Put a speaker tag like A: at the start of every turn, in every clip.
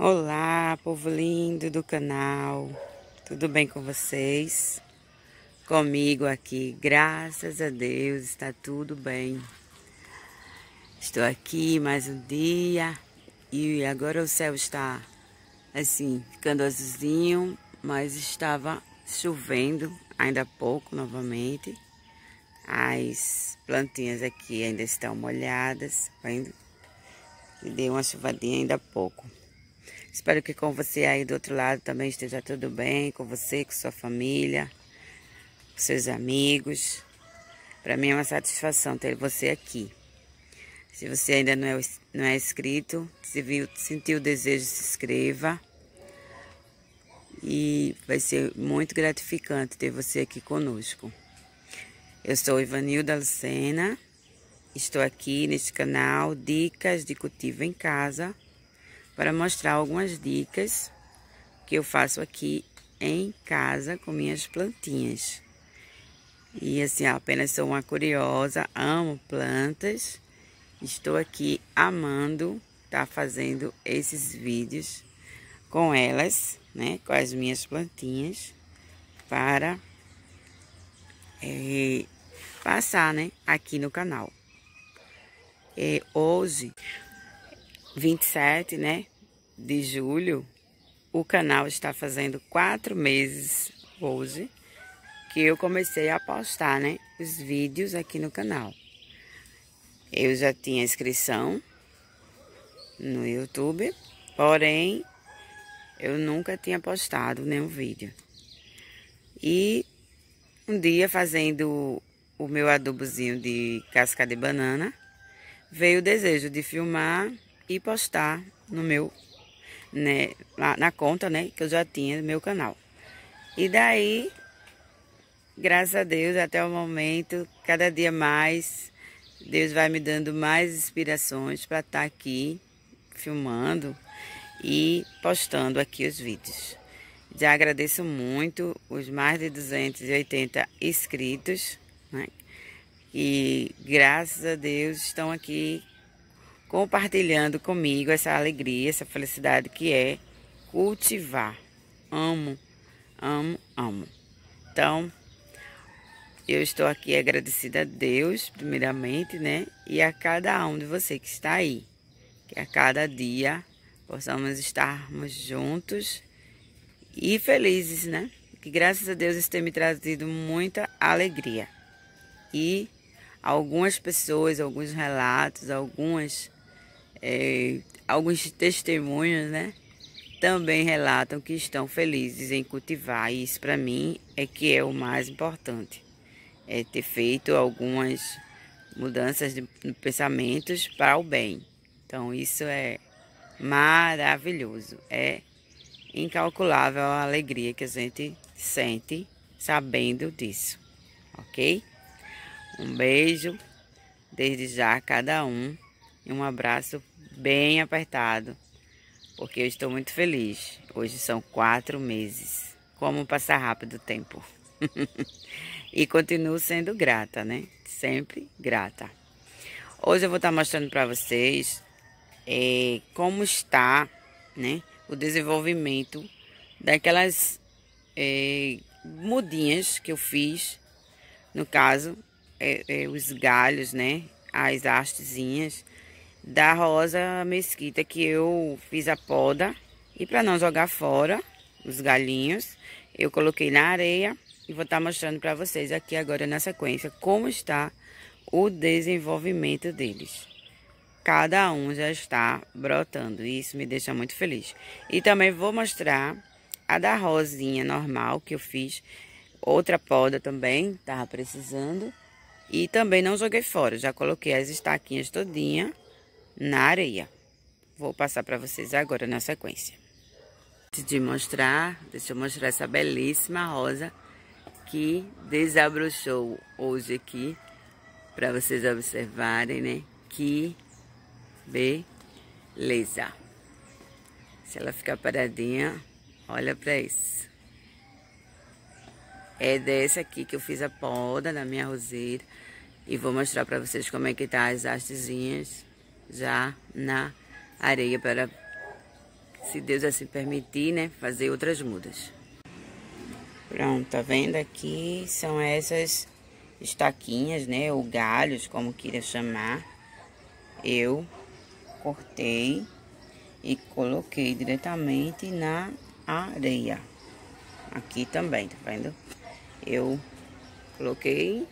A: Olá, povo lindo do canal. Tudo bem com vocês? Comigo aqui, graças a Deus, está tudo bem. Estou aqui mais um dia e agora o céu está assim, ficando azulzinho, mas estava chovendo ainda há pouco novamente. As plantinhas aqui ainda estão molhadas, vendo? E deu uma chuvadinha ainda há pouco. Espero que com você aí do outro lado também esteja tudo bem, com você, com sua família, com seus amigos. Para mim é uma satisfação ter você aqui. Se você ainda não é, não é inscrito, se viu, sentiu o desejo, se inscreva. E vai ser muito gratificante ter você aqui conosco. Eu sou Ivanilda Lucena, estou aqui neste canal Dicas de Cultivo em Casa para mostrar algumas dicas que eu faço aqui em casa com minhas plantinhas. E assim, apenas sou uma curiosa, amo plantas. Estou aqui amando estar tá fazendo esses vídeos com elas, né? Com as minhas plantinhas para é, passar, né? Aqui no canal. E hoje 27, né, de julho, o canal está fazendo quatro meses hoje que eu comecei a postar, né, os vídeos aqui no canal. Eu já tinha inscrição no YouTube, porém eu nunca tinha postado nenhum vídeo. E um dia fazendo o meu adubozinho de casca de banana, veio o desejo de filmar e postar no meu, né, na, na conta, né, que eu já tinha no meu canal. E daí, graças a Deus, até o momento, cada dia mais, Deus vai me dando mais inspirações para estar tá aqui filmando e postando aqui os vídeos. Já agradeço muito os mais de 280 inscritos, né? E graças a Deus estão aqui compartilhando comigo essa alegria, essa felicidade que é cultivar. Amo, amo, amo. Então, eu estou aqui agradecida a Deus, primeiramente, né? E a cada um de você que está aí. Que a cada dia possamos estarmos juntos e felizes, né? Que graças a Deus isso tem me trazido muita alegria. E algumas pessoas, alguns relatos, algumas é, alguns testemunhos, né? Também relatam que estão felizes em cultivar. E isso para mim é que é o mais importante. É ter feito algumas mudanças de pensamentos para o bem. Então isso é maravilhoso. É incalculável a alegria que a gente sente sabendo disso. Ok? Um beijo desde já a cada um e um abraço bem apertado, porque eu estou muito feliz. Hoje são quatro meses. Como passar rápido o tempo. e continuo sendo grata, né? Sempre grata. Hoje eu vou estar mostrando para vocês é, como está, né? O desenvolvimento daquelas é, mudinhas que eu fiz. No caso, é, é, os galhos, né? As hastezinhas da rosa mesquita que eu fiz a poda. E para não jogar fora os galinhos, eu coloquei na areia e vou estar tá mostrando para vocês aqui agora na sequência como está o desenvolvimento deles. Cada um já está brotando e isso me deixa muito feliz. E também vou mostrar a da rosinha normal que eu fiz. Outra poda também, estava precisando. E também não joguei fora, já coloquei as estaquinhas todinha na areia. Vou passar para vocês agora na sequência. Antes de mostrar, deixa eu mostrar essa belíssima rosa que desabrochou hoje aqui para vocês observarem, né? Que beleza. Se ela ficar paradinha, olha para isso. É dessa aqui que eu fiz a poda na minha roseira e vou mostrar para vocês como é que tá as hastezinhas já na areia para se Deus assim permitir, né, fazer outras mudas. Pronto, tá vendo aqui? São essas estaquinhas, né, ou galhos, como queira chamar. Eu cortei e coloquei diretamente na areia. Aqui também, tá vendo? Eu coloquei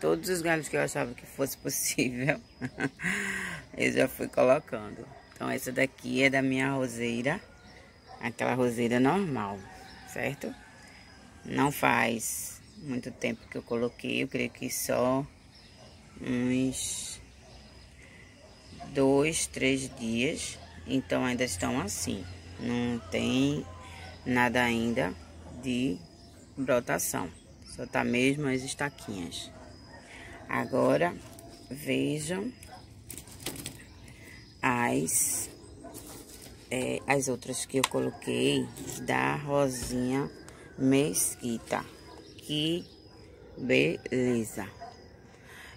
A: todos os galhos que eu achava que fosse possível. eu já fui colocando. Então, essa daqui é da minha roseira. Aquela roseira normal, certo? Não faz muito tempo que eu coloquei. Eu creio que só uns dois, três dias. Então, ainda estão assim. Não tem nada ainda de brotação. Só tá mesmo as estaquinhas. Agora, vejam as, é, as outras que eu coloquei da rosinha mesquita. Que beleza!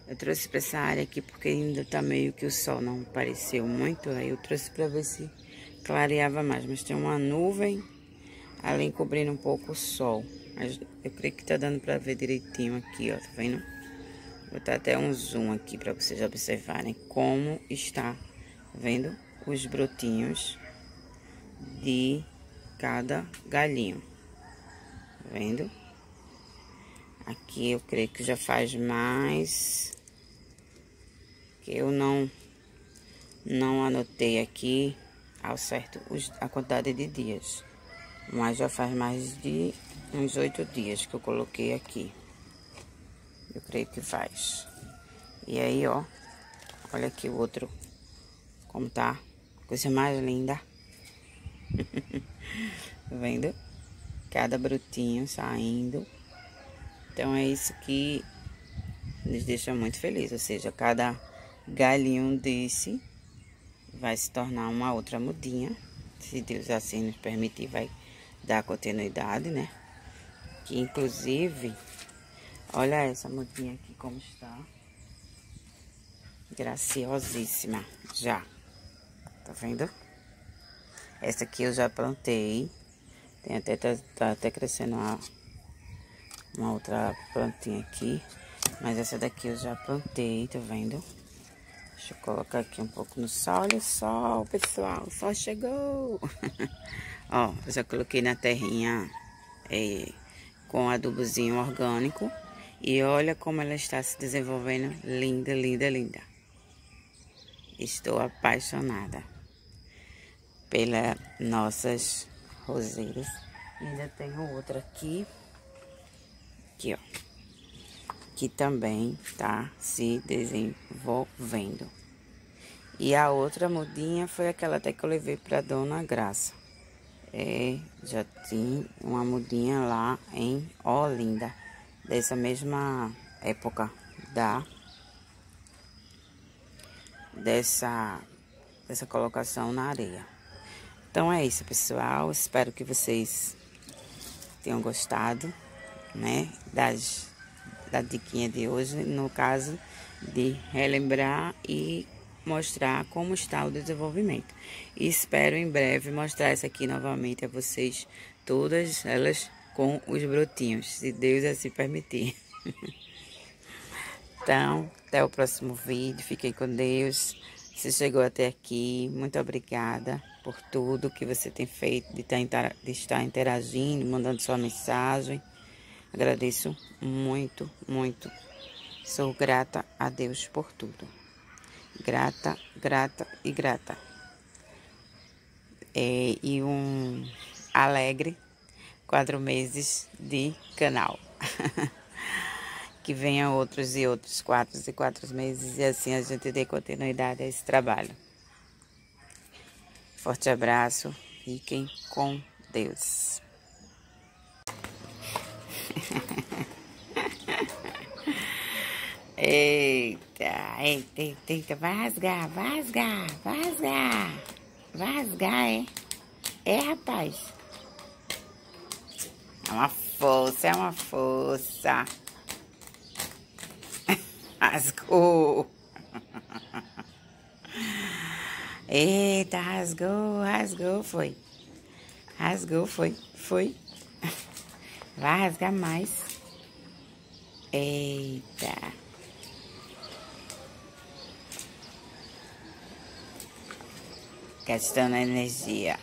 A: Eu trouxe pra essa área aqui porque ainda tá meio que o sol não apareceu muito. Aí eu trouxe pra ver se clareava mais. Mas tem uma nuvem ali cobrindo um pouco o sol. Mas eu creio que tá dando pra ver direitinho aqui, ó. Tá vendo? Vou botar até um zoom aqui para vocês observarem como está, vendo? Os brotinhos de cada galinho. Vendo? Aqui eu creio que já faz mais que eu não não anotei aqui ao certo os, a quantidade de dias. Mas já faz mais de uns oito dias que eu coloquei aqui. Eu creio que faz. E aí, ó. Olha aqui o outro. Como tá. Coisa mais linda. vendo? Cada brotinho saindo. Então, é isso que nos deixa muito feliz. Ou seja, cada galinho desse vai se tornar uma outra mudinha. Se Deus assim nos permitir, vai dar continuidade, né? Que inclusive Olha essa mudinha aqui como está. Graciosíssima, já. Tá vendo? Essa aqui eu já plantei. Tem até, tá, tá até crescendo uma, uma outra plantinha aqui. Mas essa daqui eu já plantei, tá vendo? Deixa eu colocar aqui um pouco no sol. Olha sol, pessoal. O sol chegou. Ó, eu já coloquei na terrinha é, com adubozinho orgânico. E olha como ela está se desenvolvendo. Linda, linda, linda. Estou apaixonada pelas nossas roseiras. E ainda tenho outra aqui. Aqui, ó. Que também tá se desenvolvendo. E a outra mudinha foi aquela até que eu levei para Dona Graça. É, já tinha uma mudinha lá em Olinda dessa mesma época da dessa dessa colocação na areia. Então é isso, pessoal. Espero que vocês tenham gostado, né, das da diquinha de hoje, no caso de relembrar e mostrar como está o desenvolvimento. E espero em breve mostrar essa aqui novamente a vocês, todas elas com os brotinhos, se Deus assim permitir. então, até o próximo vídeo. Fiquem com Deus. Se chegou até aqui, muito obrigada por tudo que você tem feito, de, tá de estar interagindo, mandando sua mensagem. Agradeço muito, muito. Sou grata a Deus por tudo. Grata, grata e grata. É, e um alegre quatro meses de canal. que venham outros e outros quatro e quatro meses e assim a gente dê continuidade a esse trabalho. Forte abraço, fiquem com Deus. Eita, eita, eita, eita, vai rasgar, vai rasgar, vai rasgar, rasgar, é? É, rapaz. É uma força, é uma força. Rasgou. Eita, rasgou, rasgou, foi. Rasgou, foi, foi. Vai rasgar mais. Eita. Gastando energia.